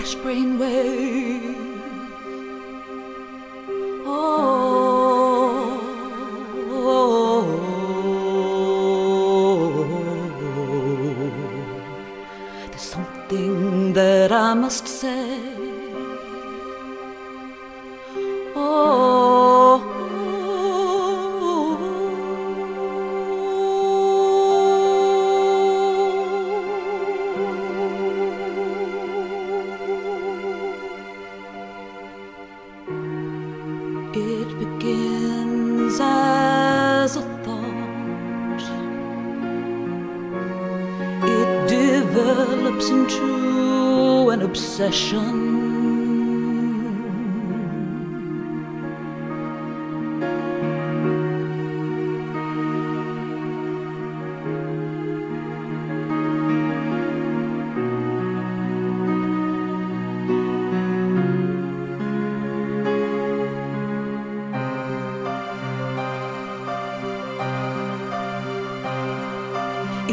fresh green wave. Oh oh, oh, oh, there's something that I must say. Develops into an obsession.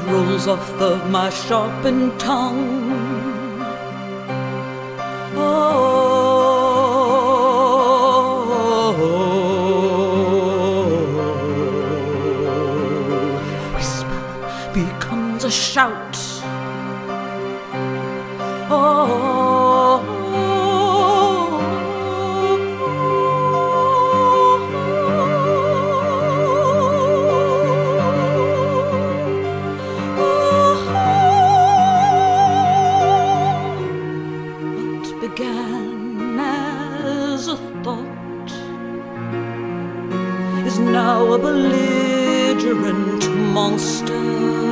Rolls off of my sharpened tongue. Oh, whisper becomes a shout. Began as a thought is now a belligerent monster.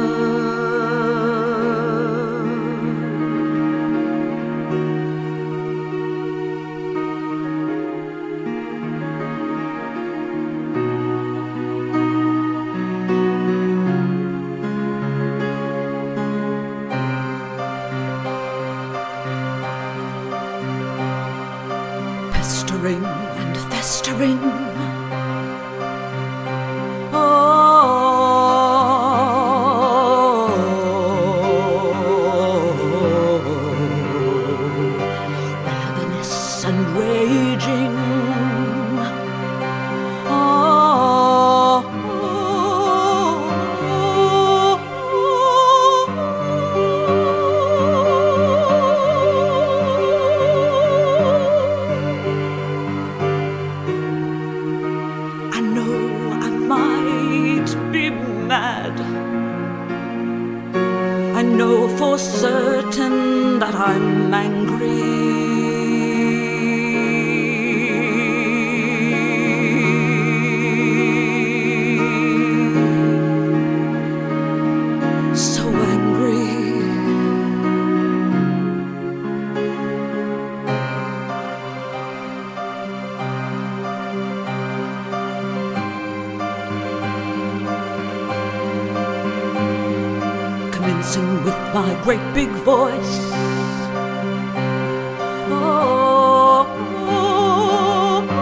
Mad. I know for certain that I'm angry. Commencing with my great big voice. Oh, oh, oh,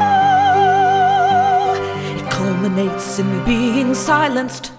oh. It culminates in me being silenced